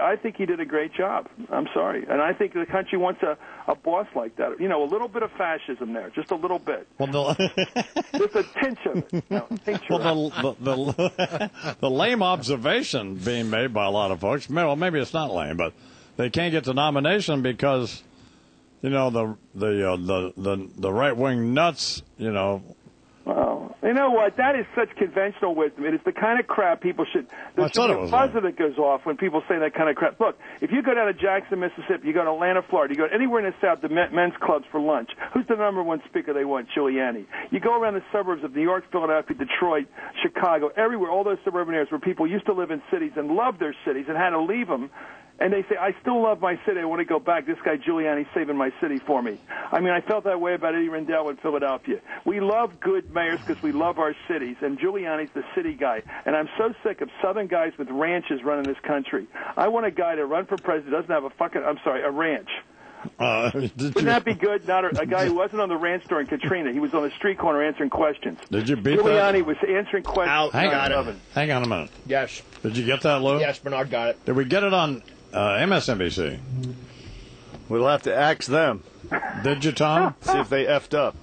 I think he did a great job. I'm sorry, and I think the country wants a a boss like that. You know, a little bit of fascism there, just a little bit, Well, the, just a tinge of it. No, tincture of it. well, the, the, the, the lame observation being made by a lot of folks, well, maybe it's not lame, but they can't get the nomination because, you know, the the uh, the the, the right wing nuts, you know, you know what? That is such conventional wisdom. It is the kind of crap people should. There I should thought be it a buzzer that goes off when people say that kind of crap. Look, if you go down to Jackson, Mississippi, you go to Atlanta, Florida, you go anywhere in the South, the men's clubs for lunch. Who's the number one speaker they want? Giuliani. You go around the suburbs of New York, Philadelphia, Detroit, Chicago, everywhere, all those suburban areas where people used to live in cities and loved their cities and had to leave them. And they say, I still love my city. I want to go back. This guy Giuliani's saving my city for me. I mean, I felt that way about Eddie Rendell in Philadelphia. We love good mayors because we love our cities, and Giuliani's the city guy. And I'm so sick of Southern guys with ranches running this country. I want a guy to run for president who doesn't have a fucking, I'm sorry, a ranch. uh, Wouldn't you, that be good? Not a, a guy who wasn't on the ranch during Katrina. He was on the street corner answering questions. did you beat Giuliani that? was answering questions. Out. Hang Got it. on, hang on a minute. Yes. Did you get that, Lou? Yes, Bernard got it. Did we get it on uh, MSNBC? We'll have to ax them. Did you, Tom? See if they effed up.